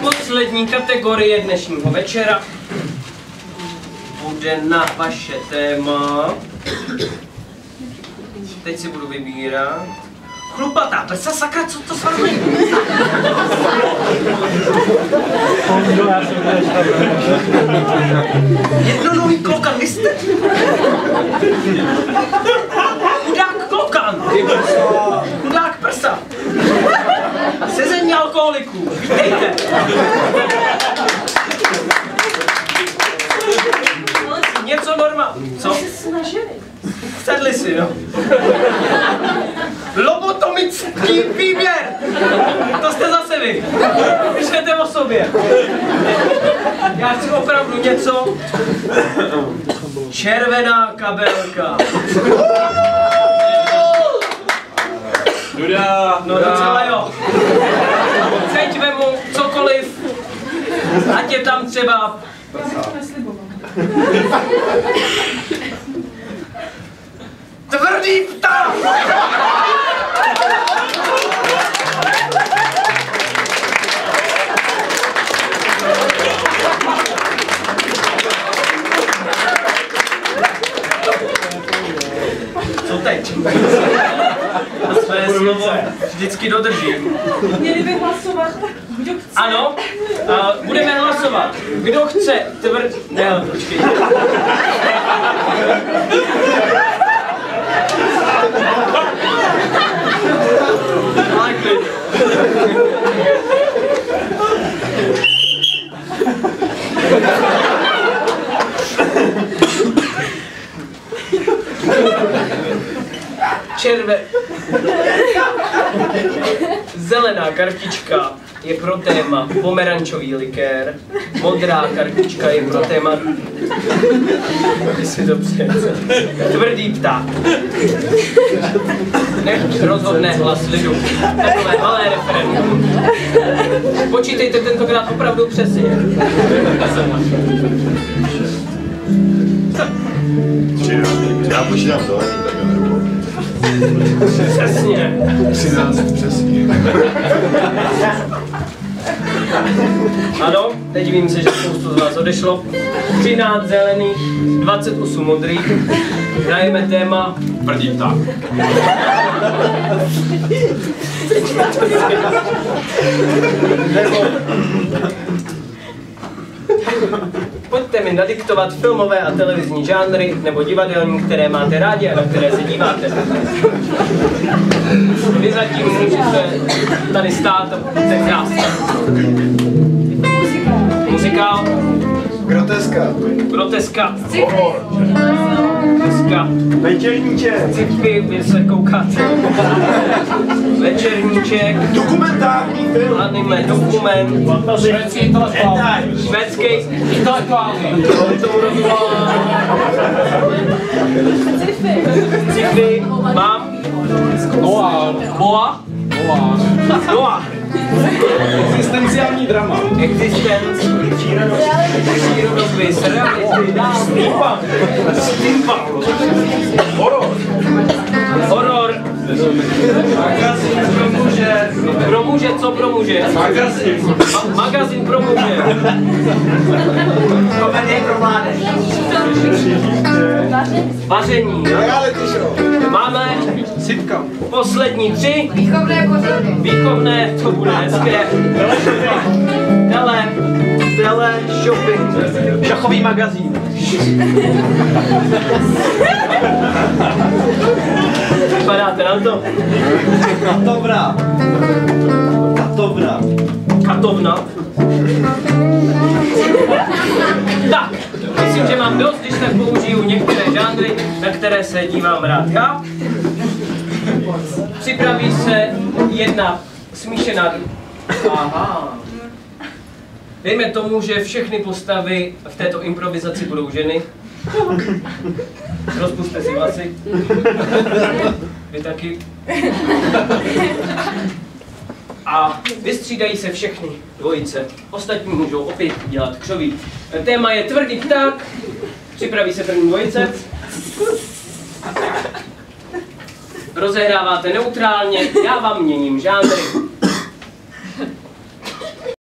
Poslední kategorie dnešního večera bude na vaše téma. Teď si budu vybírat. Chlupatá prsa, sakra, co to s vámi? Jednoduchý klokan, vy jste? Chudák klokan! Chudák prsa! Sezení alkoholiků, vítejte! Něco normál. Co? Sedli si, no. Lobotomický výběr! To jste zase vy. Píšete o sobě. Já chci opravdu něco. Červená kabelka. Duda, No docela jo. ať je tam třeba tvrdý pták! Co teď? Své slovo vždycky dodržím. Měli by hlasovat, chce. Ano, a budeme hlasovat. Kdo chce tvrt... Ne, počkej. Červe... Zelená kartička je pro téma pomerančový likér, modrá kartička je pro téma... Si to přece. Tvrdý pták. Nech rozhodne hlas lidu. Takové malé referendum. Počítejte tentokrát opravdu přesně. Já počítám nebudu. Přesně. 13 přesně. Ano, nedivím se, že spoustu z vás odešlo. 13 zelených, 28 modrých. Hrajeme téma Tvrdý pták. Pojďte mi nadiktovat filmové a televizní žánry nebo divadelní, které máte rádi a na které se díváte. Vy zatím můžete tady stát a krást. Muzikál, Groteska. groteska, groteska, Večerníček. sci-fi, vy se koukáte. Večerníček, Dokumentární film. anime, dokument, Švédský intelektuál. švédský, Intelektuální. sci-fi, mám, Noir. boa, Noir. Noah, Existenciální drama. Existence, přírodospis, reality, steampunk, steampunk, horor, horor, Magazín pro muže. pro muže, co pro muže? Magazín. Ma- magazín pro muže, Komedie pro mládež. vaření, Reality show. Máme Sitcom. poslední tři, Výchovné pořady. výchovné, to bude hezké, tele, tele, shopping, Šachový magazín. vypadáte na to? Katovna. Katovna. Katovna. Tak, myslím, že mám dost, když tak použiju které se dívám rád já. Připraví se jedna smíšená... Aha. Dejme tomu, že všechny postavy v této improvizaci budou ženy. Rozpuste si vlasy. Vy taky. A vystřídají se všechny dvojice. Ostatní můžou opět dělat křoví. Téma je tvrdý pták. Připraví se první dvojice. Rozehráváte neutrálně, já vám měním žánry.